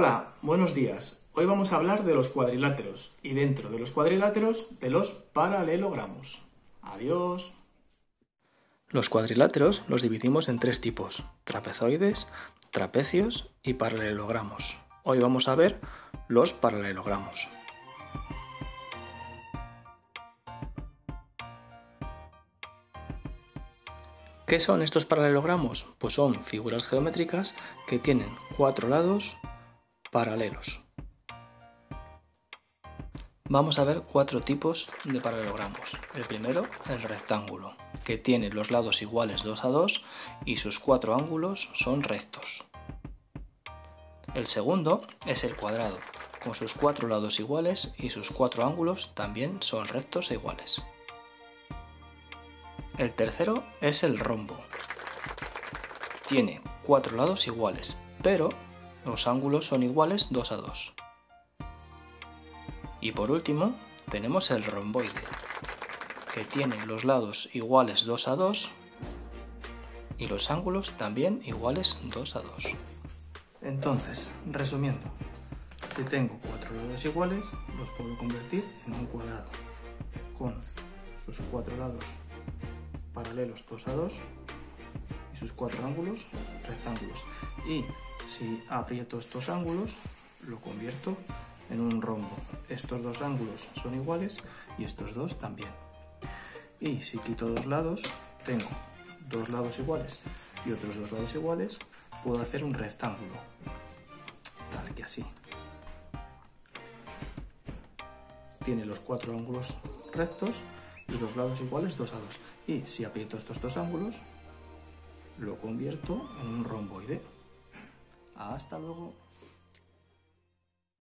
Hola, buenos días. Hoy vamos a hablar de los cuadriláteros y dentro de los cuadriláteros de los paralelogramos. Adiós. Los cuadriláteros los dividimos en tres tipos, trapezoides, trapecios y paralelogramos. Hoy vamos a ver los paralelogramos. ¿Qué son estos paralelogramos? Pues son figuras geométricas que tienen cuatro lados paralelos. Vamos a ver cuatro tipos de paralelogramos. El primero, el rectángulo, que tiene los lados iguales 2 a 2 y sus cuatro ángulos son rectos. El segundo es el cuadrado, con sus cuatro lados iguales y sus cuatro ángulos también son rectos e iguales. El tercero es el rombo. Tiene cuatro lados iguales, pero los ángulos son iguales 2 a 2. Y por último, tenemos el romboide, que tiene los lados iguales 2 a 2 y los ángulos también iguales 2 a 2. Entonces, resumiendo, si tengo cuatro lados iguales, los puedo convertir en un cuadrado con sus cuatro lados paralelos 2 a 2 y sus cuatro ángulos rectángulos. Y si aprieto estos ángulos, lo convierto en un rombo. Estos dos ángulos son iguales y estos dos también. Y si quito dos lados, tengo dos lados iguales y otros dos lados iguales, puedo hacer un rectángulo, tal que así. Tiene los cuatro ángulos rectos y los lados iguales 2 a 2. Y si aprieto estos dos ángulos, lo convierto en un romboide. Hasta luego.